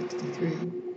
sixty-three.